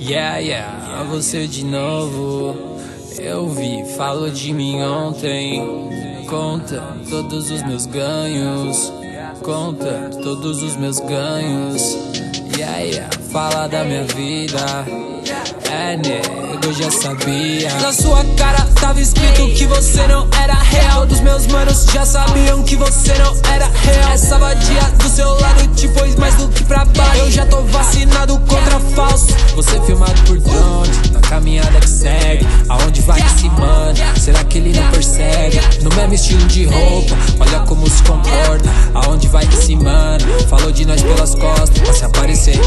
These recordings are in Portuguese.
Yeah, yeah, você de novo. Eu vi, falou de mim ontem. Conta todos os meus ganhos. Conta todos os meus ganhos. Yeah, yeah, fala da minha vida. É, nego, eu já sabia. Na sua cara tava escrito que você não era real. Dos meus manos já sabiam que você não era real. Estilo de roupa, olha como se comporta. Aonde vai esse mano? Falou de nós pelas costas, pra se aparecer.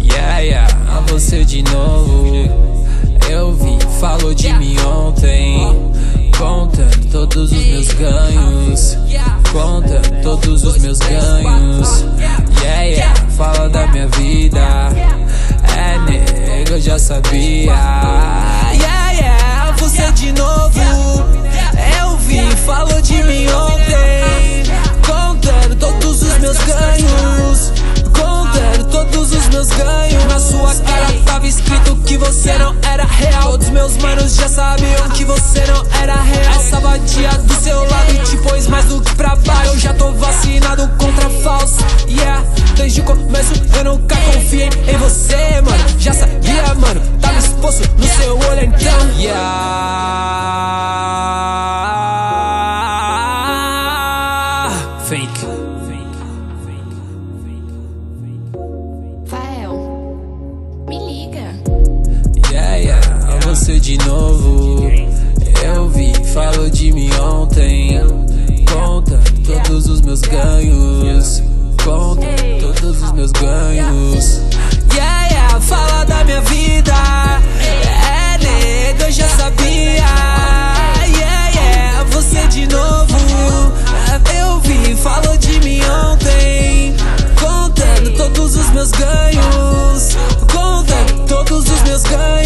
Yeah, yeah, você de novo. Eu vi, falou de mim ontem. Conta todos os meus ganhos. Conta todos os meus ganhos. Yeah, yeah, fala da minha vida. É, nego, eu já sabia. Yeah, yeah, você de novo. Que você não era real. Todos meus manos já sabiam que você não era real. Essa vadia do seu lado te pôs mais do que pra baixo. Eu já tô vacinado contra falso. Yeah, desde o começo eu nunca confiei em você, mano. Já sabia, mano. Tava exposto no seu olho então. Yeah. Fake. Fael, meus ganhos. Conta todos os meus ganhos